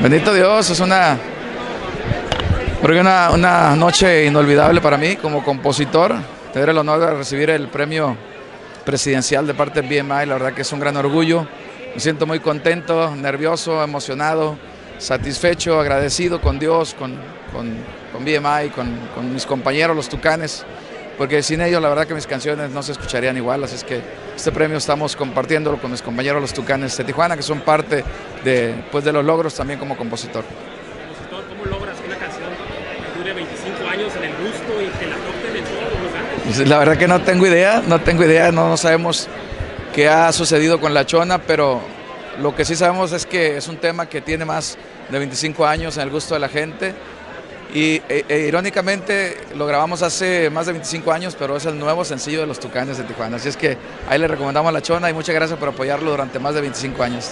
Bendito Dios, es una, una, una noche inolvidable para mí como compositor. Tener el honor de recibir el premio presidencial de parte de BMI, la verdad que es un gran orgullo. Me siento muy contento, nervioso, emocionado, satisfecho, agradecido con Dios, con, con, con BMI, con, con mis compañeros, los Tucanes porque sin ellos la verdad que mis canciones no se escucharían igual, así es que este premio estamos compartiéndolo con mis compañeros los Tucanes de Tijuana, que son parte de, pues, de los logros también como compositor. ¿Cómo logras que una canción dure 25 años en el gusto y que la toquen en todos los lugares? Pues, la verdad que no tengo idea, no tengo idea, no, no sabemos qué ha sucedido con La Chona, pero lo que sí sabemos es que es un tema que tiene más de 25 años en el gusto de la gente y e, e, irónicamente lo grabamos hace más de 25 años, pero es el nuevo sencillo de los Tucanes de Tijuana. Así es que ahí le recomendamos a La Chona y muchas gracias por apoyarlo durante más de 25 años.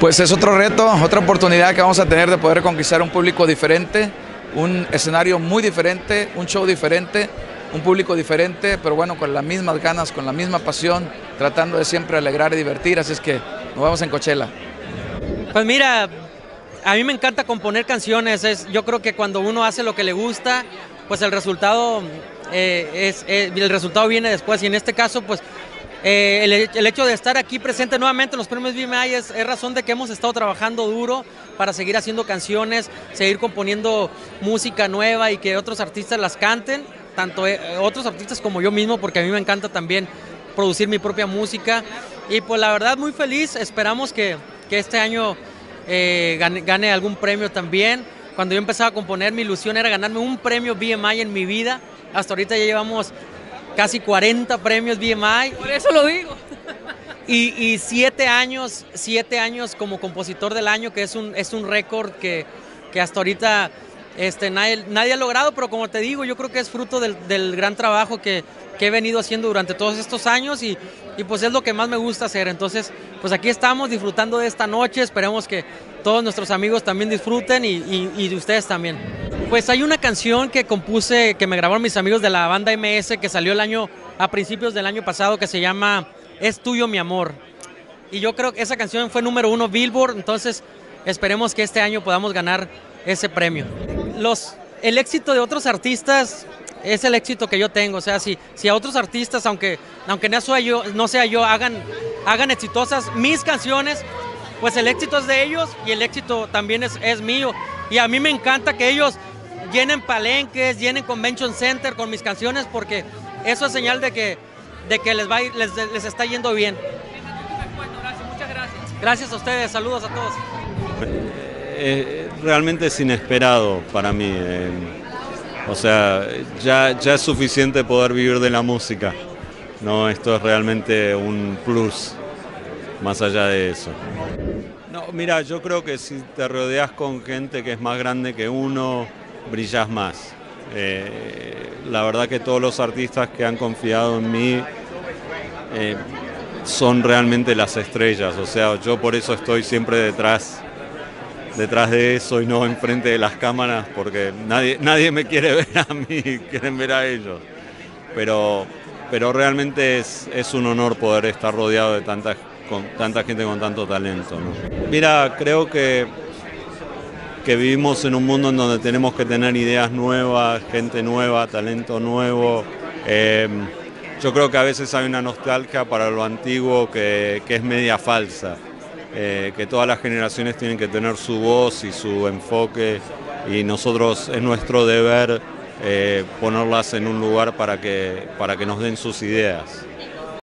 Pues es otro reto, otra oportunidad que vamos a tener de poder conquistar un público diferente, un escenario muy diferente, un show diferente, un público diferente, pero bueno, con las mismas ganas, con la misma pasión, tratando de siempre alegrar y divertir. Así es que nos vemos en Coachella. Pues mira, a mí me encanta componer canciones. Es, yo creo que cuando uno hace lo que le gusta, pues el resultado eh, es, eh, el resultado viene después. Y en este caso, pues eh, el, hecho de estar aquí presente nuevamente en los premios BMI es, es, razón de que hemos estado trabajando duro para seguir haciendo canciones, seguir componiendo música nueva y que otros artistas las canten, tanto otros artistas como yo mismo, porque a mí me encanta también producir mi propia música. Y pues la verdad muy feliz, esperamos que, que este año eh, gane, algún premio también. Cuando yo empezaba a componer, mi ilusión era ganarme un premio BMI en mi vida. Hasta ahorita ya llevamos casi 40 premios BMI. Por eso lo digo. Y, siete años, siete años como compositor del año, que es un, es un récord que, que hasta ahorita este, nadie, ha logrado, pero como te digo, yo creo que es fruto del, gran trabajo que, he venido haciendo durante todos estos años y, y, pues es lo que más me gusta hacer. Entonces, pues aquí estamos disfrutando de esta noche, esperemos que todos nuestros amigos también disfruten y, y, ustedes también. Pues hay una canción que compuse, que me grabaron mis amigos de la banda MS, que salió el año, a principios del año pasado, que se llama Es tuyo mi amor. Y yo creo que esa canción fue número uno Billboard, entonces esperemos que este año podamos ganar ese premio. Los, el éxito de otros artistas es el éxito que yo tengo. O sea, si, si a otros artistas, aunque, aunque no, sea yo, no sea yo, hagan, hagan exitosas mis canciones, pues el éxito es de ellos y el éxito también es, es mío. Y a mí me encanta que ellos llenen palenques, llenen convention center con mis canciones porque eso es señal de que, de que les, va les, les está yendo bien. Muchas gracias. Gracias a ustedes, saludos a todos. Realmente es inesperado para mí. Eh, o sea, ya, ya es suficiente poder vivir de la música. No, esto es realmente un plus, más allá de eso. No, mira, yo creo que si te rodeas con gente que es más grande que uno, brillas más. Eh, la verdad que todos los artistas que han confiado en mí eh, son realmente las estrellas. O sea, yo por eso estoy siempre detrás detrás de eso y no enfrente de las cámaras porque nadie, nadie me quiere ver a mí, quieren ver a ellos. Pero, pero realmente es, es un honor poder estar rodeado de tanta, con tanta gente con tanto talento. Mira, creo que, que vivimos en un mundo en donde tenemos que tener ideas nuevas, gente nueva, talento nuevo. Em, yo creo que a veces hay una nostalgia para lo antiguo que, que es media falsa. Eh, que todas las generaciones tienen que tener su voz y su enfoque y nosotros es nuestro deber eh, ponerlas en un lugar para que, para que nos den sus ideas.